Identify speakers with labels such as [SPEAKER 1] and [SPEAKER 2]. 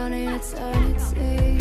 [SPEAKER 1] around in eternity